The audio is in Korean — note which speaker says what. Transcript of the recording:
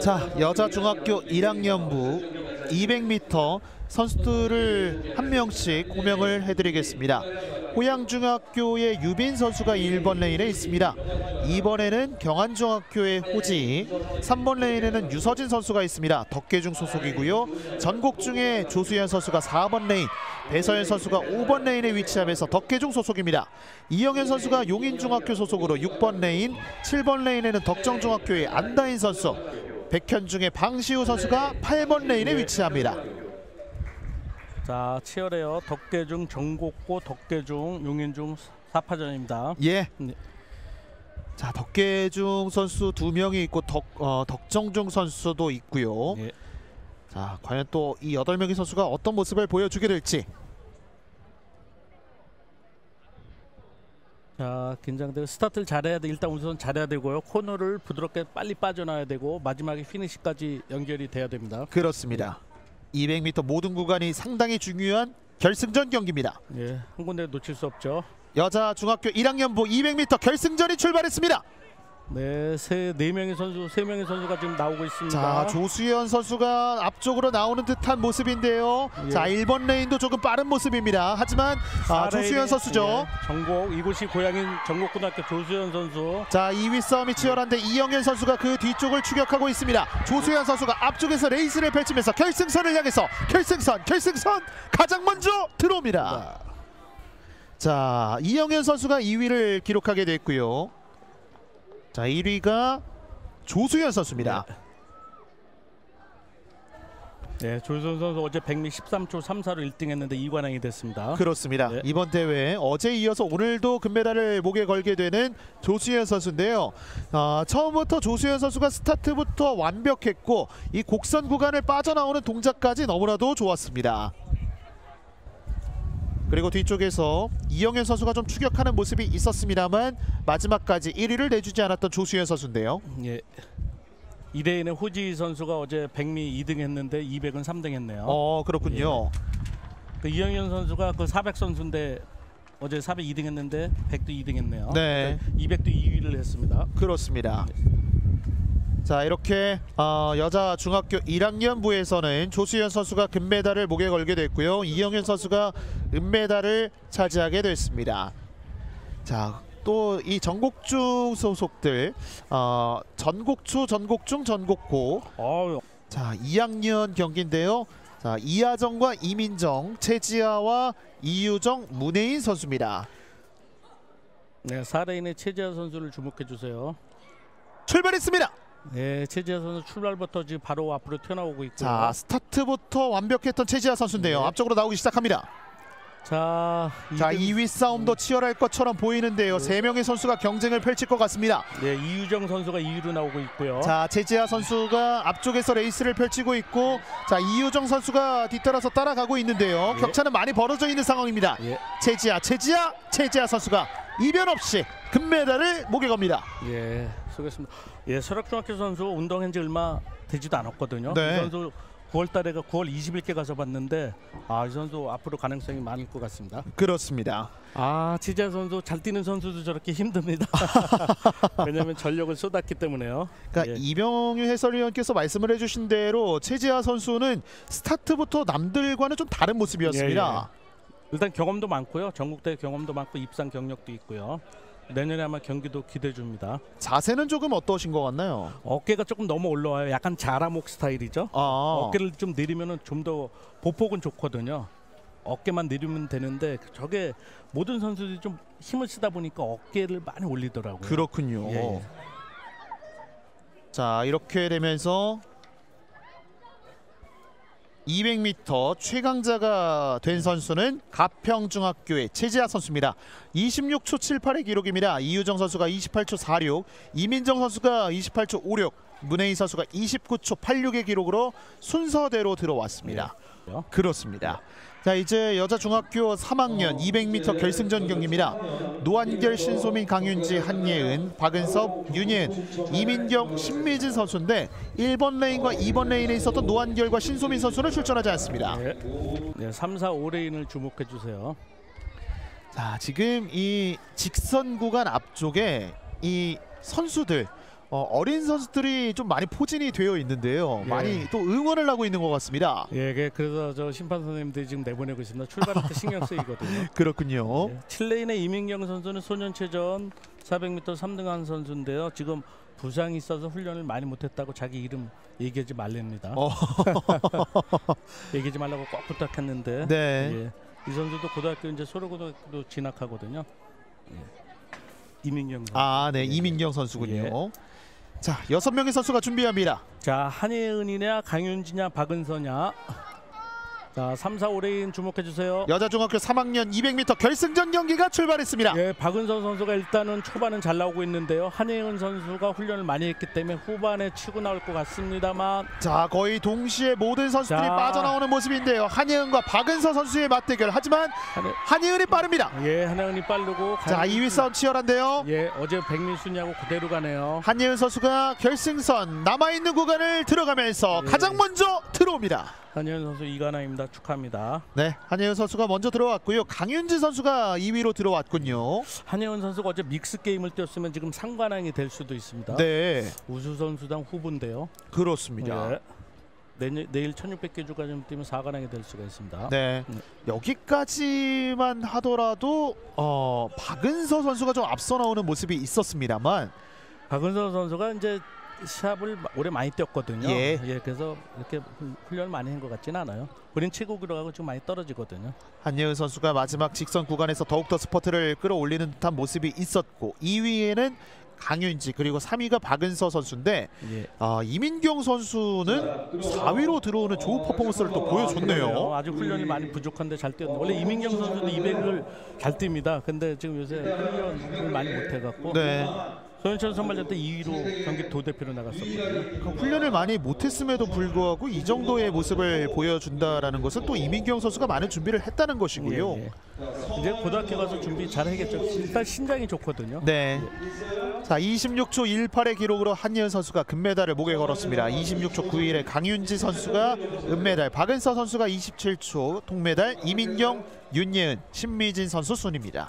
Speaker 1: 자 여자 중학교 1학년부 200m 선수들을 한 명씩 호명을 해드리겠습니다. 호양중학교의 유빈 선수가 1번 레인에 있습니다. 2번에는 경안중학교의 호지, 3번 레인에는 유서진 선수가 있습니다. 덕계중 소속이고요. 전곡중의 조수현 선수가 4번 레인, 배서현 선수가 5번 레인에 위치하면서 덕계중 소속입니다. 이영현 선수가 용인중학교 소속으로 6번 레인, 7번 레인에는 덕정중학교의 안다인 선수, 백현중의 방시우 선수가 8번 레인에 위치합니다.
Speaker 2: 자 치열해요. 덕계중 전곡중 덕계중 용인중 사파전입니다.
Speaker 1: 예.
Speaker 2: 네.
Speaker 1: 자 덕계중 선수 두 명이 있고 덕 어, 덕정중 선수도 있고요.
Speaker 2: 예.
Speaker 1: 자 과연 또 이 여덟 명의 선수가 어떤 모습을 보여주게 될지.
Speaker 2: 자 긴장되고 스타트를 잘해야 돼. 일단 우선 잘해야 되고요. 코너를 부드럽게 빨리 빠져나야 되고 마지막에 피니시까지 연결이 돼야 됩니다.
Speaker 1: 그렇습니다. 200m 모든 구간이 상당히 중요한 결승전 경기입니다.
Speaker 2: 예, 한 군데 놓칠 수 없죠.
Speaker 1: 여자 중학교 1학년부 200m 결승전이 출발했습니다.
Speaker 2: 네, 세 네 명의 선수, 세 명의 선수가 지금 나오고 있습니다.
Speaker 1: 자 조수현 선수가 앞쪽으로 나오는 듯한 모습인데요.
Speaker 2: 예.
Speaker 1: 자 1번 레인도 조금 빠른 모습입니다. 하지만 아, 조수현 선수죠.
Speaker 2: 예, 전곡 이곳이 고향인 전곡고등학교 조수현 선수.
Speaker 1: 자 2위 싸움이 치열한데 이영현 선수가 그 뒤쪽을 추격하고 있습니다. 조수현 선수가 앞쪽에서 레이스를 펼치면서 결승선을 향해서 결승선 결승선 가장 먼저 들어옵니다. 자 이영현 선수가 2위를 기록하게 됐고요. 자 1위가 조수현 선수입니다.
Speaker 2: 네, 조수현 선수 어제 100m 13초 34로 1등했는데 2관왕이 됐습니다.
Speaker 1: 그렇습니다.
Speaker 2: 네.
Speaker 1: 이번 대회 어제 이어서 오늘도 금메달을 목에 걸게 되는 조수현 선수인데요. 아, 처음부터 조수현 선수가 스타트부터 완벽했고 이 곡선 구간을 빠져나오는 동작까지 너무나도 좋았습니다. 그리고 뒤쪽에서 이영현 선수가 좀 추격하는 모습이 있었습니다만 마지막까지 1위를 내주지 않았던 조수현 선수인데요.
Speaker 2: 예. 2레인의 호지 선수가 어제 100미 2등 했는데 200은 3등 했네요.
Speaker 1: 어 그렇군요.
Speaker 2: 그 이영현 선수가 그 400 선수인데 어제 400 2등 했는데 100도 2등 했네요.
Speaker 1: 네.
Speaker 2: 200도 2위를 했습니다.
Speaker 1: 그렇습니다. 자 이렇게 어, 여자 중학교 1학년부에서는 조수현 선수가 금메달을 목에 걸게 됐고요. 이영현 선수가 은메달을 차지하게 됐습니다. 자. 또이 전국중 소속들 어, 전국추, 전국중, 전국고
Speaker 2: 어,
Speaker 1: 자 2학년 경기인데요. 자 이하정과 이민정, 최지아와 이유정, 문혜인 선수입니다.
Speaker 2: 네, 4레인의 최지아 선수를 주목해 주세요.
Speaker 1: 출발했습니다.
Speaker 2: 네, 최지아 선수 출발부터 지금 바로 앞으로 튀어나오고 있고요.
Speaker 1: 자 스타트부터 완벽했던 최지아 선수인데요.
Speaker 2: 네.
Speaker 1: 앞쪽으로 나오기 시작합니다.
Speaker 2: 자,
Speaker 1: 자
Speaker 2: 2등
Speaker 1: 2위 싸움도 치열할 것처럼 보이는데요. 세 명의 선수가 경쟁을 펼칠 것 같습니다.
Speaker 2: 네, 이유정 선수가 2위로 나오고 있고요.
Speaker 1: 자 최지아 선수가 앞쪽에서 레이스를 펼치고 있고 자 이유정 선수가 뒤따라서 따라가고 있는데요.
Speaker 2: 예.
Speaker 1: 격차는 많이 벌어져 있는 상황입니다.
Speaker 2: 예,
Speaker 1: 최지아 최지아 최지아 선수가 이변 없이 금메달을 목에 겁니다.
Speaker 2: 예, 수고했습니다. 예, 설악중학교 선수 운동한 지 얼마 되지도 않았거든요.
Speaker 1: 네.
Speaker 2: 이 선수 9월 달에가 9월 20일께 가서 봤는데 아, 이 선수 앞으로 가능성이 많을 것 같습니다.
Speaker 1: 그렇습니다.
Speaker 2: 아, 지자 선수 잘 뛰는 선수도 저렇게 힘듭니다. 왜냐하면 전력을 쏟았기 때문에요.
Speaker 1: 그러니까
Speaker 2: 예.
Speaker 1: 이병유 해설위원께서 말씀을 해주신 대로 최지아 선수는 스타트부터 남들과는 좀 다른 모습이었습니다.
Speaker 2: 일단 경험도 많고요. 전국대 경험도 많고 입상 경력도 있고요. 내년에 아마 경기도 기대 줍니다.
Speaker 1: 자세는 조금 어떠신 것 같나요?
Speaker 2: 어깨가 조금 너무 올라와요. 약간 자라목 스타일이죠.
Speaker 1: 아,
Speaker 2: 어깨를 좀 내리면은 좀 더 보폭은 좋거든요. 어깨만 내리면 되는데 저게 모든 선수들이 좀 힘을 쓰다 보니까 어깨를 많이 올리더라고요.
Speaker 1: 그렇군요.
Speaker 2: 예, 예.
Speaker 1: 자 이렇게 되면서 200m 최강자가 된 선수는 가평중학교의 최지아 선수입니다. 26초 78의 기록입니다. 이유정 선수가 28초 46, 이민정 선수가 28초 56, 문혜인 선수가 29초 86의 기록으로 순서대로 들어왔습니다.
Speaker 2: 예.
Speaker 1: 그렇습니다. 자 이제 여자 중학교 3학년 200m 결승전 경기입니다. 노한결, 신소민, 강윤지, 한예은, 박은서, 윤예은, 이민경, 신미진 선수인데 1번 레인과 2번 레인에 있었던 노한결과 신소민 선수는 출전하지 않습니다.
Speaker 2: 예. 네, 3, 4, 5레인을 주목해 주세요.
Speaker 1: 자 지금 이 직선 구간 앞쪽에 이 선수들 어, 린 선수들이 좀 많이 포진이 되어 있는데요.
Speaker 2: 예.
Speaker 1: 많이 또 응원을 하고 있는 것 같습니다.
Speaker 2: 예, 그- 그래서 저 심판 선생님들이 지금 내보내고 있습니다. 출발할 때 신경 쓰이거든요.
Speaker 1: 그렇군요.
Speaker 2: 예. 7레인의 이민경 선수는 소년체전 400m 3등한 선수인데요. 지금 부상이 있어서 훈련을 많이 못했다고 자기 이름 얘기하지 말랍니다.
Speaker 1: 어.
Speaker 2: 얘기하지 말라고 꼭 부탁했는데
Speaker 1: 네.
Speaker 2: 예. 이 선수도 고등학교 이제 소래고등학교 진학하거든요. 예. 이민경 선수.
Speaker 1: 아, 네.
Speaker 2: 예.
Speaker 1: 이민경 선수군요.
Speaker 2: 예.
Speaker 1: 자, 여섯 명의 선수가 준비합니다.
Speaker 2: 자 한예은이냐 강윤지냐 박은서냐. 자 3, 4, 5레인 주목해 주세요.
Speaker 1: 여자 중학교 3학년 200m 결승전 경기가 출발했습니다.
Speaker 2: 예, 박은서 선수가 일단은 초반은 잘 나오고 있는데요. 한예은 선수가 훈련을 많이 했기 때문에 후반에 치고 나올 것 같습니다만
Speaker 1: 자, 거의 동시에 모든 선수들이
Speaker 2: 자.
Speaker 1: 빠져나오는 모습인데요. 한예은과 박은서 선수의 맞대결. 하지만
Speaker 2: 한예,
Speaker 1: 한예은이 빠릅니다.
Speaker 2: 예, 한예은이 빠르고
Speaker 1: 자,
Speaker 2: 강-
Speaker 1: 2위 싸움 치열한데요.
Speaker 2: 예, 어제 백민순이하고 그대로 가네요.
Speaker 1: 한예은 선수가 결승선 남아있는 구간을 들어가면서
Speaker 2: 예.
Speaker 1: 가장 먼저 들어옵니다.
Speaker 2: 한예은 선수 이관왕입니다. 축하합니다.
Speaker 1: 네, 한예은 선수가 먼저 들어왔고요. 강윤지 선수가 2위로 들어왔군요.
Speaker 2: 한예은 선수가 어제 믹스 게임을 뛰었으면 지금 상관왕이 될 수도 있습니다.
Speaker 1: 네,
Speaker 2: 우수 선수당 후보인데요.
Speaker 1: 그렇습니다.
Speaker 2: 예. 내일, 내일 1600개 주가 좀 뛰면 4관왕이 될 수가 있습니다.
Speaker 1: 네,
Speaker 2: 네.
Speaker 1: 여기까지만 하더라도 어, 박은서 선수가 좀 앞서 나오는 모습이 있었습니다만
Speaker 2: 박은서 선수가 이제 시합을 마- 올해 많이 뛰었거든요.
Speaker 1: 예.
Speaker 2: 그래서 이렇게 훈- 훈련을 많이 한 것 같지는 않아요. 본인 최고 기록하고 좀 많이 떨어지거든요.
Speaker 1: 한예은 선수가 마지막 직선 구간에서 더욱더 스퍼트를 끌어올리는 듯한 모습이 있었고 2위에는 강윤지 그리고 3위가 박은서 선수인데
Speaker 2: 예.
Speaker 1: 아, 이민경 선수는 4위로 들어오는 좋은 퍼포먼스를 또 보여줬네요.
Speaker 2: 어, 아주 훈련이 많이 부족한데 잘 뛰었는데 원래 이민경 선수도 200을 잘 뜁니다. 근데 지금 요새 훈련을 많이 못 해갖고
Speaker 1: 네,
Speaker 2: 소년천 선발전 때 2위로 경기 도대표로 나갔었거든요.
Speaker 1: 그 훈련을 많이 못했음에도 불구하고 이 정도의 모습을 보여준다라는 것은 또 이민경 선수가 많은 준비를 했다는 것이고요.
Speaker 2: 예, 예. 이제 고등학교 가서 준비 잘 하겠죠. 일단 신장이 좋거든요.
Speaker 1: 네. 자, 26초 18의 기록으로 한예은 선수가 금메달을 목에 걸었습니다. 26초 91의 강윤지 선수가 은메달, 박은서 선수가 27초 동메달, 이민경, 윤예은, 신미진 선수 순입니다.